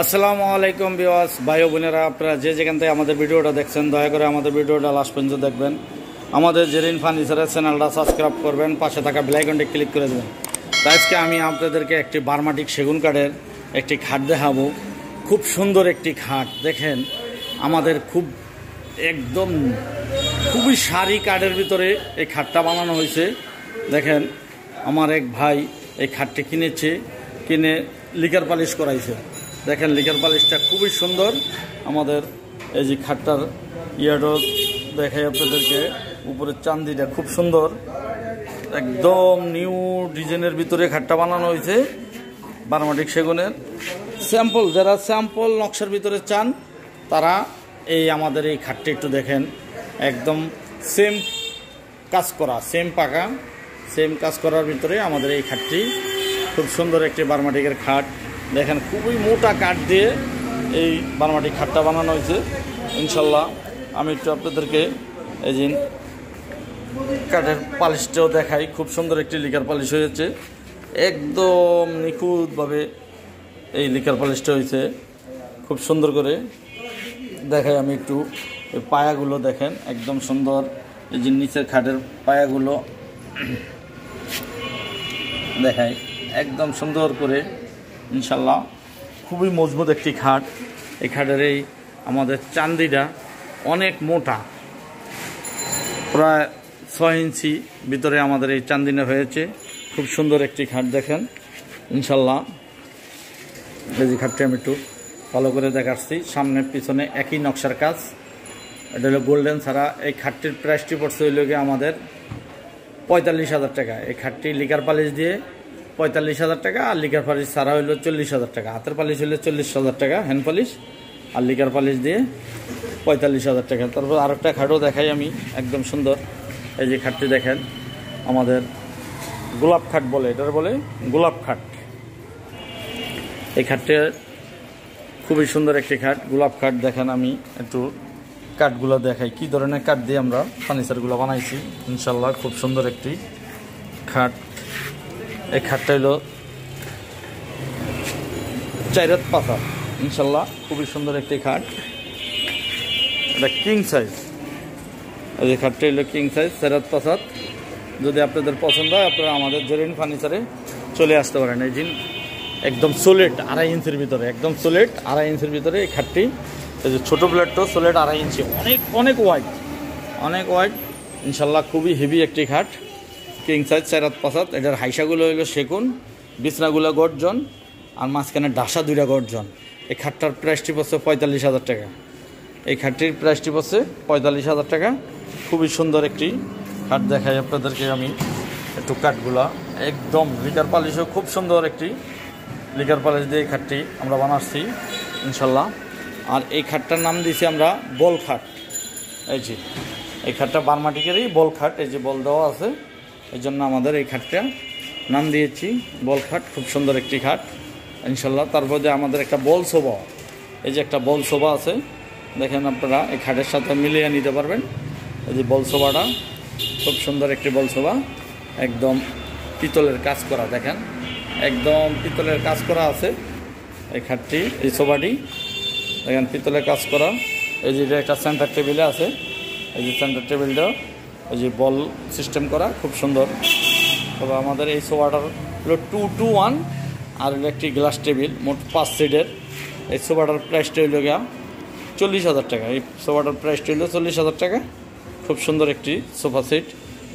আসসালামু আলাইকুম বিওয়াস ভাই বোনেরা, আপনারা যে যেখান থেকে আমাদের ভিডিওটা দেখছেন, দয়া করে আমাদের ভিডিওটা লাস্ট পর্যন্ত দেখবেন। আমাদের জেরিন ফার্নিচারের চ্যানেলটা সাবস্ক্রাইব করবেন, পাশে থাকা বেলাইকনটি ক্লিক করে দেবেন। তো আজকে আমি আপনাদেরকে একটি বার্মাটিক সেগুন কাঠের একটি খাট দেখাবো। খুব সুন্দর একটি খাট, দেখেন, আমাদের খুব একদম খুবই সারি কাঠের ভিতরে এই খাটটা বানানো হয়েছে। দেখেন, আমার এক ভাই এই খাটটি কিনেছে, কিনে লিকার পালিশ করাইছে। দেখেন, লিকার পালিশটা খুবই সুন্দর। আমাদের এই যে খাটটার ইয়ারও দেখাই আপনাদেরকে উপরের চান্দিটা খুব সুন্দর। একদম নিউ ডিজাইনের ভিতরে খাটটা বানানো হয়েছে, বারমাটিক সেগুনের। স্যাম্পল, যারা স্যাম্পল নকশার ভিতরে চান, তারা এই আমাদের এই খাটটি একটু দেখেন। একদম সেম কাজ করা সেম পাকা সেম কাজ করার ভিতরে আমাদের এই খাটটি খুব সুন্দর একটি বারমাটিকের খাট। দেখেন, খুবই মোটা কাঠ দিয়ে এই বারমাটিক খাটটা বানানো হয়েছে। ইনশাল্লাহ আমি একটু আপনাদেরকে এই যে কাঠের পালিশটাও দেখাই। খুব সুন্দর একটি লিকার পালিশ হয়েছে। একদম নিখুঁতভাবে এই লিকার পালিশটা হয়েছে। খুব সুন্দর করে দেখাই আমি একটু। পায়াগুলো দেখেন, একদম সুন্দর। এই যে নিচের খাটের পায়াগুলো দেখাই। একদম সুন্দর করে ইনশাল্লাহ খুবই মজবুত একটি খাট। এই খাটের এই আমাদের চান্দিটা অনেক মোটা। প্রায় ছয় ইঞ্চি ভিতরে আমাদের এই চান্দিনা হয়েছে। খুব সুন্দর একটি খাট দেখেন। ইনশাল্লাহ এই যে খাটটি আমি একটু ভালো করে দেখাচ্ছি। সামনে, পিছনে একই নকশার কাজ। এটা হলো গোল্ডেন ছাড়া। এই খাটটির প্রাইসটি পড়ছে হইল গিয়ে আমাদের পঁয়তাল্লিশ হাজার টাকা। এই খাটটি লিকার পালিশ দিয়ে পঁয়তাল্লিশ হাজার টাকা, আর লিকার পালিশ ছাড়া হইল চল্লিশ হাজার টাকা। হাতের পালিশ হইলে চল্লিশ হাজার টাকা হ্যান্ড পালিশ আর লিকার পালিশ দিয়ে পঁয়তাল্লিশ হাজার টাকা। তারপর আরেকটা খাটও দেখাই আমি, একদম সুন্দর। এই যে খাটটি দেখেন, আমাদের গোলাপ খাট বলে, এটার বলে গোলাপ খাট। এই খাটটি খুবই সুন্দর একটি খাট, গোলাপ খাট। দেখেন আমি একটু কাঠগুলো দেখাই, কি ধরনের কাঠ দিয়ে আমরা ফার্নিচারগুলো বানাইছি। ইনশাল্লাহ খুব সুন্দর একটি খাট। এই খাটটা হলো চাইরাত পাতা। ইনশাল্লাহ খুবই সুন্দর একটি খাট। এটা কিং সাইজ। এই খাটটা হলো কিং সাইজ, চাইরাত পাসাদ যদি আপনাদের পছন্দ হয়, আপনারা আমাদের জেরিন ফার্নিচারে চলে আসতে পারেন। এই জিন একদম সোলেট আড়াই ইঞ্চির ভিতরে, একদম সোলেট আড়াই ইঞ্চির ভিতরে এই খাটটি। এই যে ছোটো প্লেটটাও সোলেট আড়াই ইঞ্চি। অনেক অনেক ওয়াইড অনেক ওয়াইড ইনশাল্লাহ খুবই হেভি একটি খাট। কিং সাইজ চারাত পাসাত এটার হাইসাগুলো হইল সেগুন বিছনাগুলো গর্জন, আর মাঝখানে ডাসা দুইটা গর্জন। এই খাটটার প্রাইসটি পড়ছে পঁয়তাল্লিশ হাজার টাকা। এই খাটটির প্রাইসটি পড়ছে পঁয়তাল্লিশ হাজার টাকা। খুবই সুন্দর একটি খাট দেখাই আপনাদেরকে আমি। একটু কাঠগুলা একদম লিকার পালিশও খুব সুন্দর একটি লিকার পালিশ দিয়ে এই খাটটি আমরা বানাচ্ছি, ইনশাল্লাহ। আর এই খাটটার নাম দিয়েছি আমরা বল খাট। এই যে, এই খাটটা বারমাটিকেরই বল খাট, এই যে বল দেওয়া আছে। এই জন্য আমাদের এই খাটটা নাম দিয়েছি বল খাট খুব সুন্দর একটি খাট ইনশাল্লাহ তারপরে আমাদের একটা বল শোভা। এই যে একটা বল শোভা আছে, দেখেন আপনারা, এই খাটের সাথে মিলিয়ে নিতে পারবেন। এই যে বল শোভাটা, খুব সুন্দর একটি বল শোভা। একদম পিতলের কাজ করা, দেখেন। একদম পিতলের কাজ করা আছে এই খাটটি এই শোভাটি। দেখেন, পিতলের কাজ করা। এই যে একটা সেন্টার টেবিলে আছে। এই যে সেন্টার টেবিলটা এই যে বল সিস্টেম করা, খুব সুন্দর। তবে আমাদের এই সোফাটার হলো টু টু ওয়ান আর একটি গ্লাস টেবিল মোট পাঁচ সিটের এই সোফাটার প্রাইসটা হইল গিয়া চল্লিশ হাজার টাকা। এই সোফাটার প্রাইসটা হইল চল্লিশ হাজার টাকা। খুব সুন্দর একটি সোফা সেট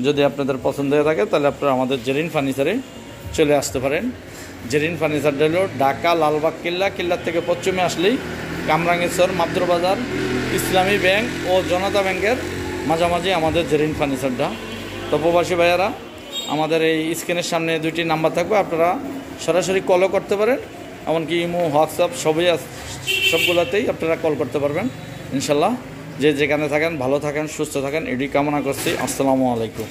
যদি আপনাদের পছন্দ হয়ে থাকে, তাহলে আপনারা আমাদের জেরিন ফার্নিচারে চলে আসতে পারেন। জেরিন ফার্নিচারটা হলো ঢাকা, লালবাগ, কিল্লা। কিল্লার থেকে পশ্চিমে আসলেই কামরাঙ্গেশ্বর মাদ্র বাজার ইসলামী ব্যাংক ও জনতা ব্যাংকের মাঝামাঝি আমাদের জেরিন ফার্নিচারটা। তো প্রবাসী ভাইয়ারা, আমাদের এই স্ক্রিনের সামনে দুইটি নাম্বার থাকবে, আপনারা সরাসরি কলও করতে পারেন, এমনকি ইমো, হোয়াটসঅ্যাপ, সবই সবগুলোতেই আপনারা কল করতে পারবেন, ইনশাল্লাহ। যে যেখানে থাকেন, ভালো থাকেন, সুস্থ থাকেন, এটি কামনা করছি। আসসালামু আলাইকুম।